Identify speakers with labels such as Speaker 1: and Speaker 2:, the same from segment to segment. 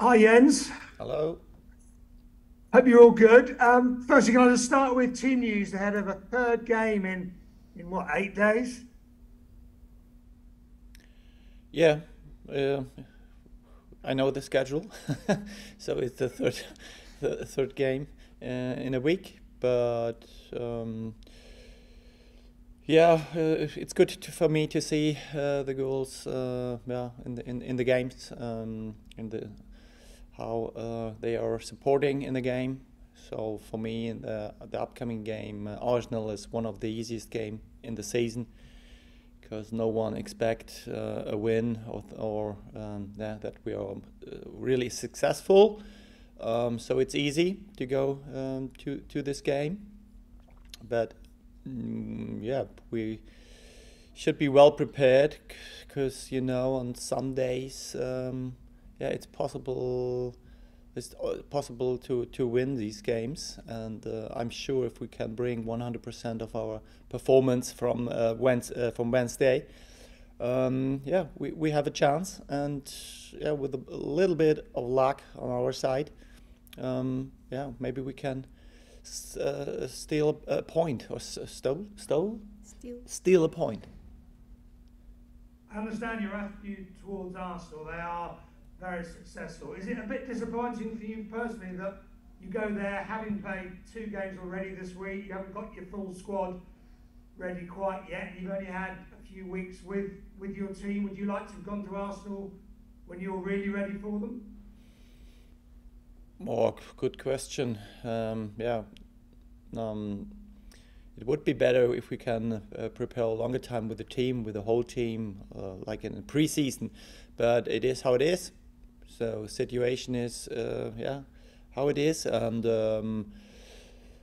Speaker 1: Hi, Jens.
Speaker 2: Hello.
Speaker 1: Hope you're all good. Um, first, going to start with team news ahead of a third game in in what eight days?
Speaker 2: Yeah, uh, I know the schedule, so it's the third the third game uh, in a week. But um, yeah, uh, it's good to, for me to see uh, the goals. Uh, yeah, in the in, in the games, um, in the how uh, they are supporting in the game. So for me, in the, the upcoming game, uh, Arsenal is one of the easiest game in the season because no one expect uh, a win or, or um, that we are really successful. Um, so it's easy to go um, to to this game, but mm, yeah, we should be well prepared because you know on some days um, yeah, it's possible. It's uh, possible to, to win these games, and uh, I'm sure if we can bring 100% of our performance from uh, Wednesday, uh, from Wednesday, um, yeah, we, we have a chance. And yeah, with a little bit of luck on our side, um, yeah, maybe we can uh, steal a point or stole, stole,
Speaker 3: steal,
Speaker 2: steal a point.
Speaker 1: I understand your attitude towards Arsenal. They are very successful. Is it a bit disappointing for you personally that you go there having played two games already this week, you haven't got your full squad ready quite yet, you've only had a few weeks with, with your team. Would you like to have gone to Arsenal when you're really ready for them?
Speaker 2: Oh, good question. Um, yeah, um, it would be better if we can uh, prepare a longer time with the team, with the whole team, uh, like in pre-season. But it is how it is. So situation is uh, yeah how it is, and um,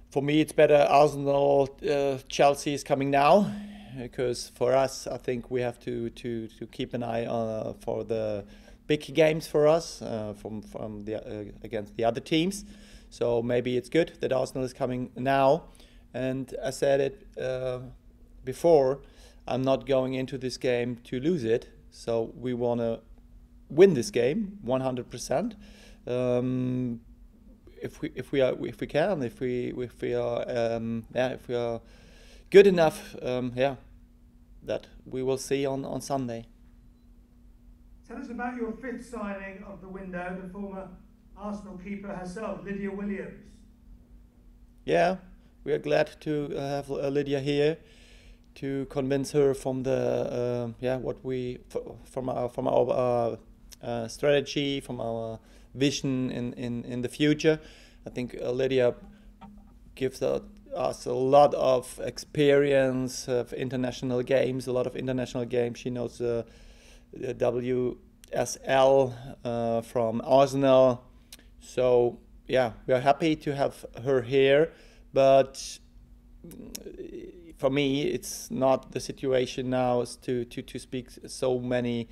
Speaker 2: for me it's better Arsenal uh, Chelsea is coming now because for us I think we have to to to keep an eye on uh, for the big games for us uh, from from the uh, against the other teams. So maybe it's good that Arsenal is coming now, and I said it uh, before. I'm not going into this game to lose it. So we want to win this game 100%. Um, if we if we are if we can if we if we are um, yeah if we are good enough um, yeah that we will see on on Sunday.
Speaker 1: Tell us about your fifth signing of the window, the former Arsenal keeper herself, Lydia Williams.
Speaker 2: Yeah, we are glad to have uh, Lydia here to convince her from the uh, yeah what we from our from our uh, uh, strategy, from our vision in, in, in the future. I think Lydia gives us a lot of experience of international games, a lot of international games. She knows the WSL uh, from Arsenal. So, yeah, we are happy to have her here. But for me, it's not the situation now to, to, to speak so many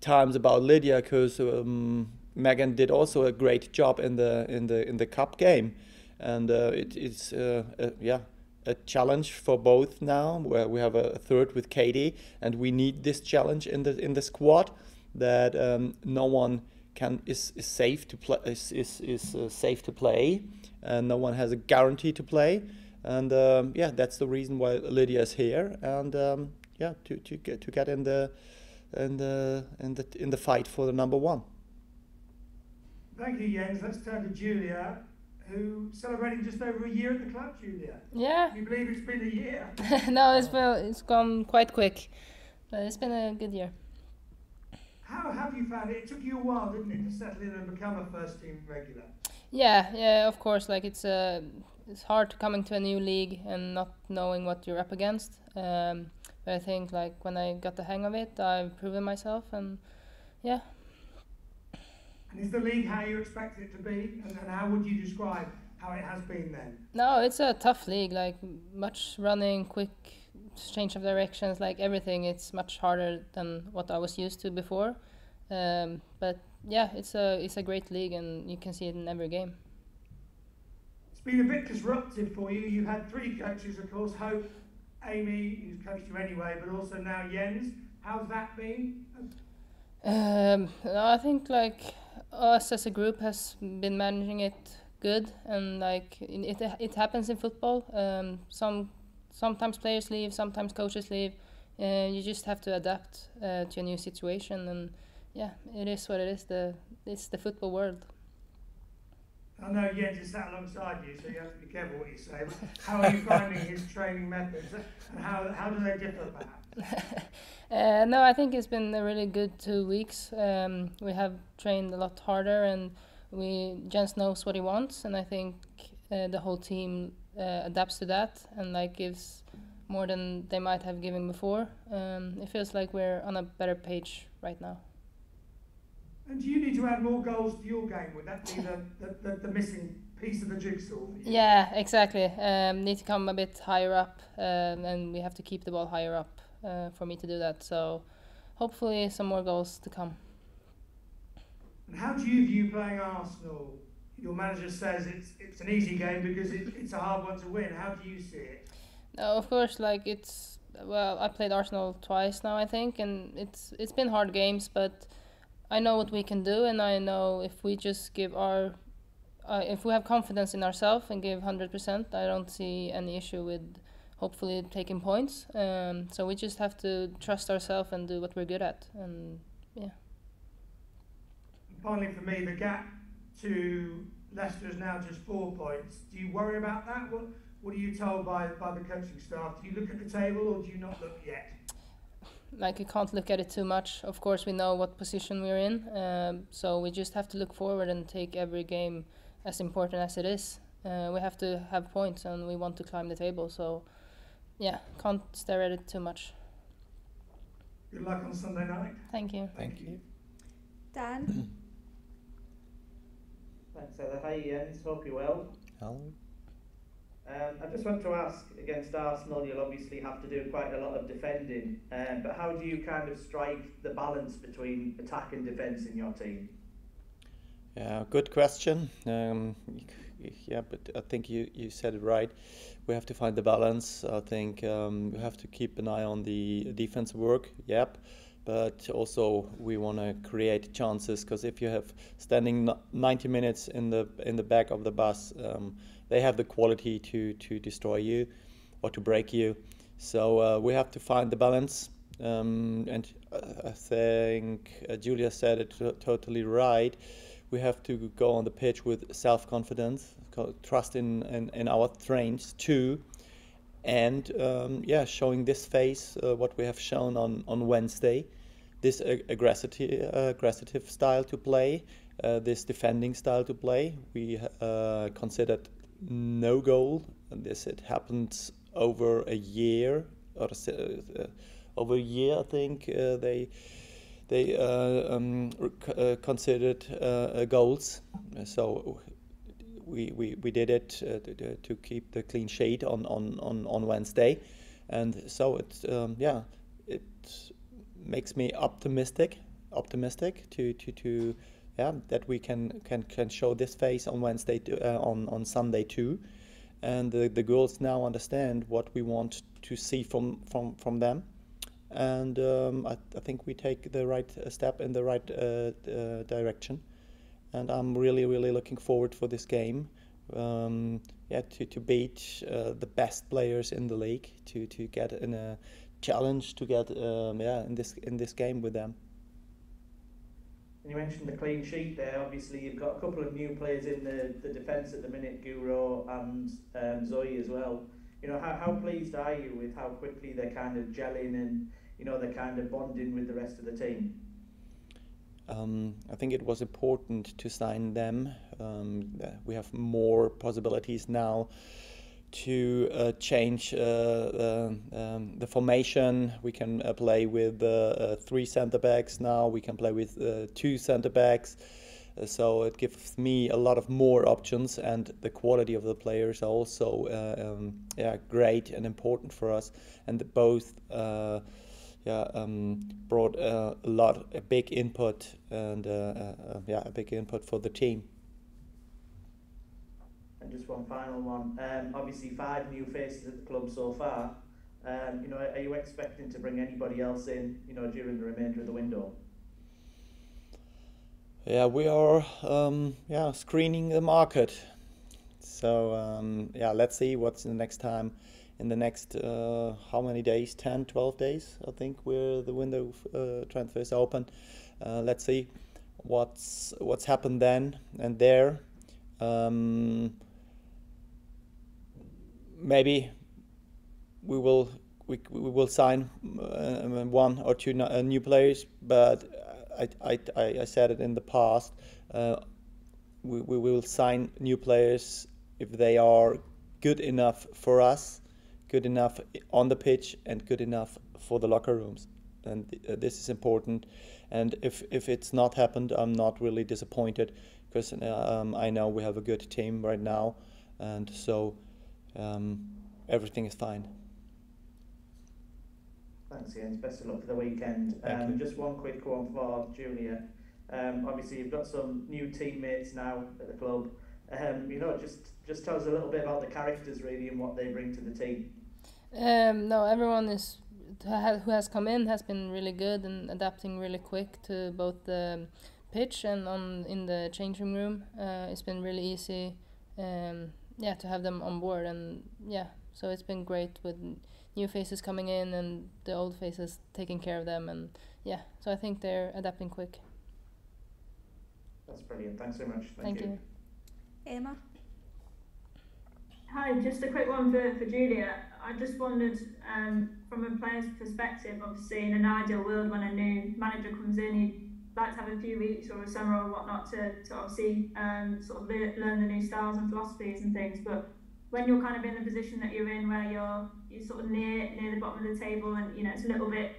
Speaker 2: times about Lydia because um, Megan did also a great job in the in the in the cup game, and uh, it, it's uh, a, yeah a challenge for both now. Where we have a third with Katie, and we need this challenge in the in the squad that um, no one can is, is safe to play is is, is uh, safe to play, and no one has a guarantee to play. And um, yeah, that's the reason why Lydia is here, and um, yeah, to, to get to get in the in the in the in the fight for the number one.
Speaker 1: Thank you, Jens. Let's turn to Julia, who celebrating just over a year at the club. Julia.
Speaker 3: Yeah.
Speaker 1: Can you believe it's been a year?
Speaker 3: no, it's been it's gone quite quick, but it's been a good year.
Speaker 1: How have you found it? It took you a while, didn't it, to settle in and become a first team regular?
Speaker 3: Yeah, yeah, of course. Like it's uh, it's hard to coming to a new league and not knowing what you're up against. Um, but I think like when I got the hang of it, I've proven myself, and yeah.
Speaker 1: And is the league how you expected it to be, and, and how would you describe how it has been then?
Speaker 3: No, it's a tough league. Like much running, quick change of directions, like everything. It's much harder than what I was used to before. Um, but yeah, it's a it's a great league, and you can see it in every game.
Speaker 1: Been a bit disruptive for you. You've had three coaches, of course. Hope Amy, who's coached you anyway, but also now Jens. How's that been?
Speaker 3: Um, I think like us as a group has been managing it good, and like it it happens in football. Um, some sometimes players leave, sometimes coaches leave. Uh, you just have to adapt uh, to a new situation, and yeah, it is what it is. The it's the football world.
Speaker 1: I know Jens is sat alongside you, so you have to be careful what you say. how are you finding his training methods, and how, how do they differ, perhaps?
Speaker 3: uh, no, I think it's been a really good two weeks. Um, we have trained a lot harder, and we Jens knows what he wants, and I think uh, the whole team uh, adapts to that, and like gives more than they might have given before. Um, it feels like we're on a better page right now.
Speaker 1: And do you need to add more goals to your game? Would that be the, the, the, the missing piece of the jigsaw
Speaker 3: Yeah, exactly. Um, need to come a bit higher up, um, and we have to keep the ball higher up uh, for me to do that. So hopefully some more goals to come.
Speaker 1: And how do you view playing Arsenal? Your manager says it's it's an easy game because it, it's a hard one to win. How do you see it?
Speaker 3: No, of course, like it's well, I played Arsenal twice now, I think, and it's it's been hard games, but I know what we can do, and I know if we just give our, uh, if we have confidence in ourselves and give hundred percent, I don't see any issue with hopefully taking points. Um, so we just have to trust ourselves and do what we're good at, and yeah.
Speaker 1: Finally, for me, the gap to Leicester is now just four points. Do you worry about that? What What are you told by by the coaching staff? Do you look at the table or do you not look yet?
Speaker 3: Like you can't look at it too much. Of course, we know what position we're in, um, so we just have to look forward and take every game as important as it is. Uh, we have to have points, and we want to climb the table. So, yeah, can't stare at it too much.
Speaker 1: Good luck on Sunday night.
Speaker 3: Thank you.
Speaker 2: Thank you.
Speaker 4: Dan.
Speaker 5: Thanks, Heather. Hi, Jens. Hope you're well.
Speaker 2: Hello.
Speaker 5: Um, I just want to ask against Arsenal, you'll obviously have to do quite a lot of defending, um, but how do you kind of strike the balance between attack and defence in your team?
Speaker 2: Yeah, good question. Um, yeah, but I think you, you said it right. We have to find the balance. I think um, we have to keep an eye on the defense work. Yep. But also we want to create chances because if you have standing 90 minutes in the in the back of the bus, um, they have the quality to to destroy you or to break you. So uh, we have to find the balance. Um, and uh, I think uh, Julia said it totally right. We have to go on the pitch with self-confidence, trust in, in, in our trains too, and um, yeah, showing this face, uh, what we have shown on, on Wednesday, this aggressive, uh, aggressive style to play, uh, this defending style to play. We uh, considered no goal. And this it happened over a year or over a year. I think they they uh, um, uh, considered uh, goals. So we, we, we did it to, to, keep the clean sheet on, on, on, on Wednesday, and so it um, yeah it makes me optimistic optimistic to to to yeah, that we can can can show this face on Wednesday to, uh, on on Sunday too, and the, the girls now understand what we want to see from from from them, and um, I, I think we take the right uh, step in the right uh, uh, direction, and I'm really really looking forward for this game. Um, yeah, to, to beat uh, the best players in the league, to, to get in a challenge to get um, yeah in this in this game with them.
Speaker 5: And you mentioned the clean sheet there. Obviously, you've got a couple of new players in the, the defence at the minute, Guro and um, Zoe as well. You know, how, how pleased are you with how quickly they're kind of gelling and, you know, they're kind of bonding with the rest of the team?
Speaker 2: Um, I think it was important to sign them. Um, we have more possibilities now to uh, change uh, um, the formation. We can uh, play with uh, uh, three center backs now. We can play with two center backs. so it gives me a lot of more options, and the quality of the players are also um, yeah great and important for us. And both yeah um, brought a lot a big input and yeah a big input for the team.
Speaker 5: And just one final one. Um, obviously, five new faces at the club so far. Um, you know, are you expecting to bring anybody else in? You know, during the remainder of the window?
Speaker 2: Yeah, we are um, yeah screening the market. So um, yeah, let's see what's in the next time. In the next uh, how many days? 10, 12 days, I think, where the window uh, transfer is open. Uh, let's see what's what's happened then and there. Um, maybe we will we, we will sign uh, one or two uh, new players, but I, I, I said it in the past. Uh, we, we will sign new players if they are good enough for us, good enough on the pitch, and good enough for the locker rooms. And uh, this is important. And if, if it's not happened, I'm not really disappointed because um, I know we have a good team right now, and so um, everything is fine.
Speaker 5: Thanks, Jens. Best of luck for the weekend.
Speaker 2: Thank
Speaker 5: Um,
Speaker 2: you.
Speaker 5: just one quick one for Julia. Um, obviously, you've got some new teammates now at the club. Um, you know, just just tell us a little bit about the characters really and what they bring to the team.
Speaker 3: Um, no, everyone is who who has come in has been really good and adapting really quick to both the pitch and on in the changing room. Uh, it's been really easy, um, yeah, to have them on board and yeah, so it's been great with new faces coming in and the old faces taking care of them and yeah, so I think they're adapting quick.
Speaker 5: That's brilliant. Thanks very much.
Speaker 3: Thank, you.
Speaker 4: Emma.
Speaker 6: Hi, just a quick one for, for Julia. I just wondered, um, from a player's perspective, obviously in an ideal world when a new manager comes in, he'd like to have a few weeks or a summer or whatnot to, to obviously um, sort of le- learn the new styles and philosophies and things. But when you're kind of in the position that you're in, where you're you're sort of near near the bottom of the table, and you know it's a little bit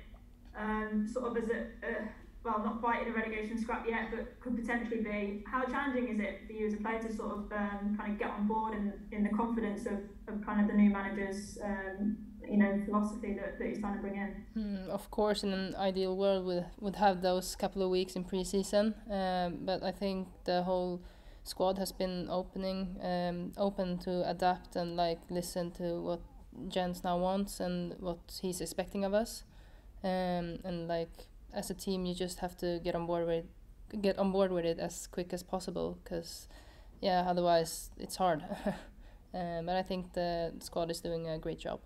Speaker 6: um, sort of as a uh, well, not quite in a relegation scrap yet, but could potentially be. How challenging is it for you as a player to sort of um, kind of get on board and in the confidence of, of kind of the new manager's um, you know philosophy that, that he's trying to bring in?
Speaker 3: Mm, of course, in an ideal world, we would have those couple of weeks in preseason. Um, but I think the whole squad has been opening, um, open to adapt and like listen to what Jens now wants and what he's expecting of us. Um, and like as a team, you just have to get on board with get on board with it as quick as possible. Cause yeah, otherwise it's hard. um, but I think the squad is doing a great job.